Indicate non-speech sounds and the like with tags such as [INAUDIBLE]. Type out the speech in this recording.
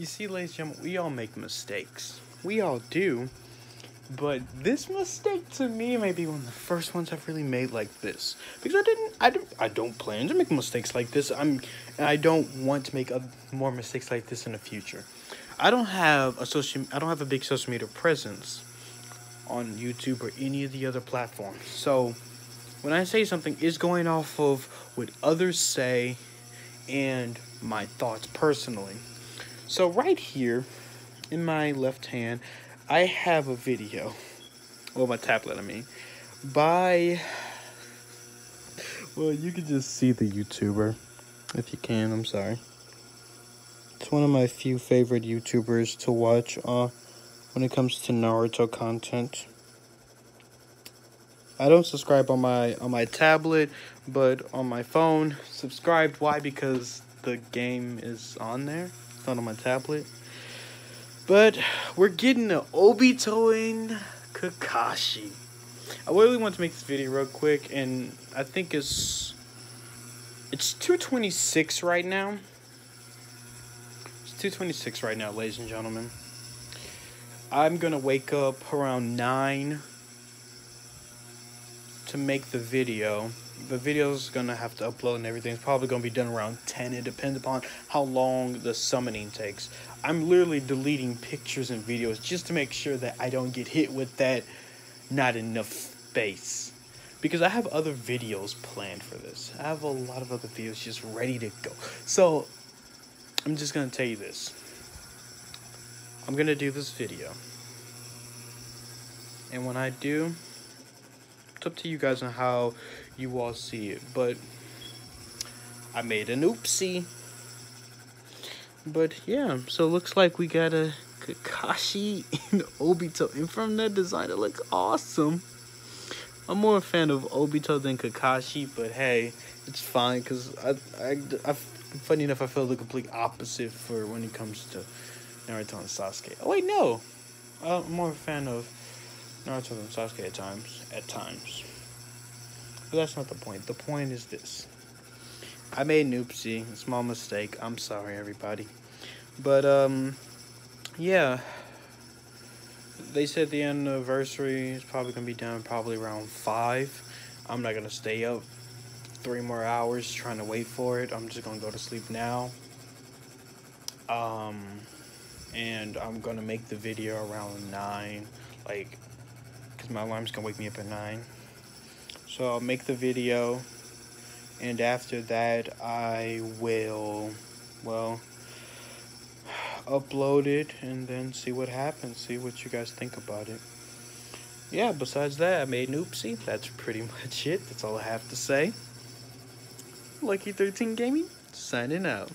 You see, ladies and gentlemen, we all make mistakes. We all do. But this mistake to me may be one of the first ones I've really made like this because I didn't, I don't, I don't plan to make mistakes like this. I'm, and I don't want to make a, more mistakes like this in the future. I don't have a social, I don't have a big social media presence on YouTube or any of the other platforms. So when I say something, is going off of what others say and my thoughts personally. So right here in my left hand, I have a video, well, my tablet, I mean, by, well, you can just see the YouTuber, if you can, I'm sorry. It's one of my few favorite YouTubers to watch uh, when it comes to Naruto content. I don't subscribe on my on my tablet, but on my phone, subscribed. Why? Because the game is on there. It's not on my tablet. But we're getting an Obito in Kakashi. I really want to make this video real quick, and I think it's it's 226 right now. It's 226 right now, ladies and gentlemen. I'm gonna wake up around 9 to make the video. The video's gonna have to upload and everything. It's probably gonna be done around 10. It depends upon how long the summoning takes. I'm literally deleting pictures and videos just to make sure that I don't get hit with that not enough space. Because I have other videos planned for this. I have a lot of other videos just ready to go. So, I'm just gonna tell you this. I'm gonna do this video. And when I do, it's up to you guys on how you all see it. But I made an oopsie. But yeah, so it looks like we got a Kakashi [LAUGHS] and Obito. And from that design, it looks awesome. I'm more a fan of Obito than Kakashi, but hey, it's fine because I, I, I, funny enough, I feel the complete opposite for when it comes to Naruto and Sasuke. Oh wait, no, uh, I'm more a fan of Naruto and Sasuke at times. At times, but that's not the point. The point is this: I made an oopsie, small mistake. I'm sorry, everybody. But um, yeah. They said the anniversary is probably gonna be done probably around five. I'm not gonna stay up three more hours trying to wait for it. I'm just gonna go to sleep now. Um, and I'm gonna make the video around nine, like, cause my alarm's gonna wake me up at nine. So I'll make the video, and after that I will, well, [SIGHS] upload it and then see what happens. See what you guys think about it. Yeah, besides that, I made an oopsie. That's pretty [LAUGHS] much it. That's all I have to say. Lucky 13 Gaming, signing out.